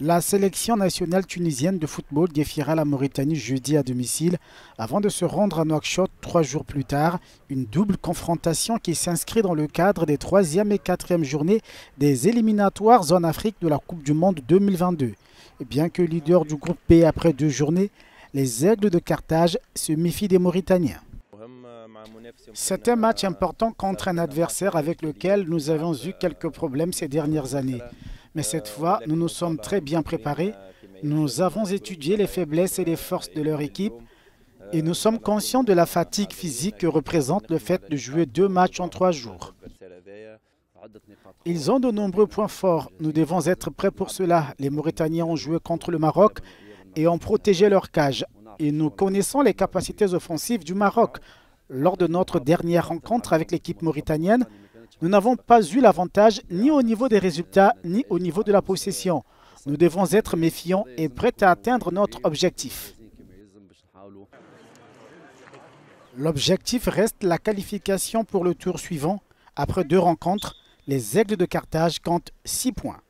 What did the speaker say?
La sélection nationale tunisienne de football défiera la Mauritanie jeudi à domicile avant de se rendre à Nouakchott trois jours plus tard. Une double confrontation qui s'inscrit dans le cadre des troisième et quatrième journées des éliminatoires zone Afrique de la Coupe du Monde 2022. Et bien que leader du groupe P après deux journées, les Aigles de Carthage se méfient des Mauritaniens. C'est un match important contre un adversaire avec lequel nous avons eu quelques problèmes ces dernières années. Mais cette fois, nous nous sommes très bien préparés. Nous avons étudié les faiblesses et les forces de leur équipe et nous sommes conscients de la fatigue physique que représente le fait de jouer deux matchs en trois jours. Ils ont de nombreux points forts. Nous devons être prêts pour cela. Les Mauritaniens ont joué contre le Maroc et ont protégé leur cage. Et nous connaissons les capacités offensives du Maroc. Lors de notre dernière rencontre avec l'équipe mauritanienne, nous n'avons pas eu l'avantage ni au niveau des résultats, ni au niveau de la possession. Nous devons être méfiants et prêts à atteindre notre objectif. L'objectif reste la qualification pour le tour suivant. Après deux rencontres, les Aigles de Carthage comptent 6 points.